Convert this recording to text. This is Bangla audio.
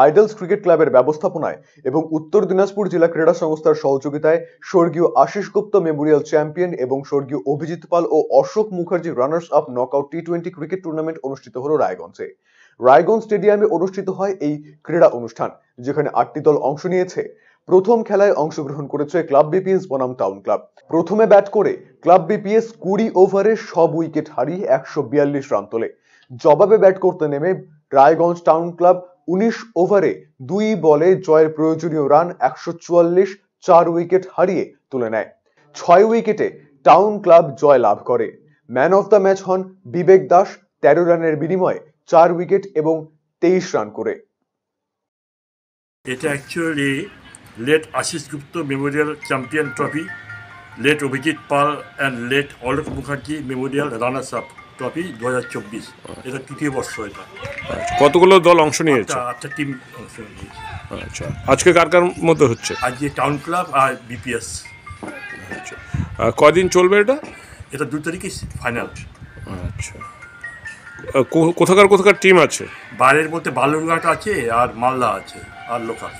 আইডলস ক্রিকেট ক্লাবের ব্যবস্থাপনায় এবং উত্তর দিনাজপুর জেলা ক্রীড়া সংস্থার সহযোগিতায় স্বর্গীয় আশিস গুপ্ত মেমোরিয়াল চ্যাম্পিয়ন এবং স্বর্গীয় অভিজিৎ পাল ও Ashok Mukherjee runners up knockout T twenty cricket tournament অনুষ্ঠিত হলো রায়গঞ্জে। রায়গঞ্জ স্টেডিয়ামে অনুষ্ঠিত হয় এই ক্রীড়া অনুষ্ঠান, যেখানে আটটি দল অংশ নিয়েছে। প্রথম খেলায় অংশগ্রহণ করেছে ক্লাব বিপিএস বনাম টাউন ক্লাব। প্রথমে ব্যাট করে ক্লাব বিপিএস কুড়ি ওভারে সব উইকেট হারিয়ে একশো বিয়াল্লিশ রান তোলে। জবাবে ব্যাট করতে নেমে রায়গঞ্জ টাউন ক্লাব উনিশ ওভারে দুই বলে জয়ের প্রয়োজনীয় রান একশো চুয়াল্লিশ, চার উইকেট হারিয়ে তুলে নেয়। ছয় উইকেটে টাউন ক্লাব জয় লাভ করে। ম্যান অফ দ্য ম্যাচ হন বিবেক দাস, তেরো রানের বিনিময়ে চার উইকেট এবং তেইশ রান করে। এটা actually late Ashis Gupta memorial champion trophy late Abhijit Pal and late Alok Mukherjee memorial runners up trophy দু হাজার চব্বিশ। এটা তৃতীয় বর্ষ এটা। কতগুলো দল অংশ নিয়েছে? আচ্ছা টিম অংশ নিয়েছে আচ্ছা আজকে কার কার মধ্যে হচ্ছে? আজকে টাউন ক্লাব আর বিপিএস আচ্ছা কদিন চলবে এটা? এটা দু তারিখে ফাইনাল আচ্ছা কোথাকার কোথাকার টিম আছে? বাইরের মধ্যে বালুরঘাট আছে আর মালদা আছে আর লোকাল